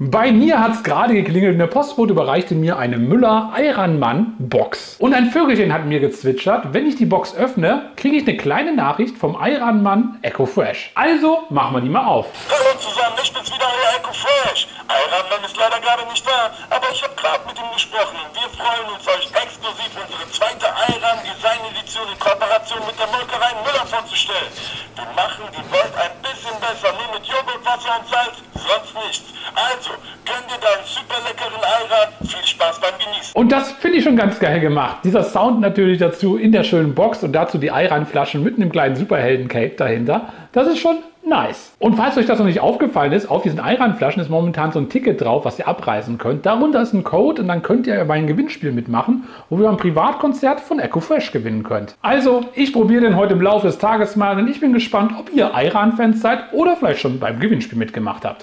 Bei mir hat es gerade geklingelt und der Postbote überreichte mir eine Müller Eiranmann Box. Und ein Vögelchen hat mir gezwitschert, wenn ich die Box öffne, kriege ich eine kleine Nachricht vom Eiranmann Echo Fresh. Also machen wir die mal auf. Hallo zusammen, ich bin's wieder, euer Echo Fresh. Eiranmann ist leider gerade nicht da, aber ich habe gerade mit ihm gesprochen wir freuen uns, euch exklusiv unsere zweite Eiran Design Edition in Kooperation mit der Molkerei Müller vorzustellen. Wir machen die Welt ein bisschen besser, nur mit Joghurt, Wasser und Salz, sonst nichts. Eiran. Viel Spaß beim Genießen. Und das finde ich schon ganz geil gemacht. Dieser Sound natürlich dazu in der schönen Box und dazu die Eiran-Flaschen mit einem kleinen Superhelden-Cape dahinter. Das ist schon nice. Und falls euch das noch nicht aufgefallen ist, auf diesen Eiran-Flaschen ist momentan so ein Ticket drauf, was ihr abreißen könnt. Darunter ist ein Code und dann könnt ihr bei einem Gewinnspiel mitmachen, wo ihr ein Privatkonzert von Echo Fresh gewinnen könnt. Also, ich probiere den heute im Laufe des Tages mal und ich bin gespannt, ob ihr Eiran-Fans seid oder vielleicht schon beim Gewinnspiel mitgemacht habt.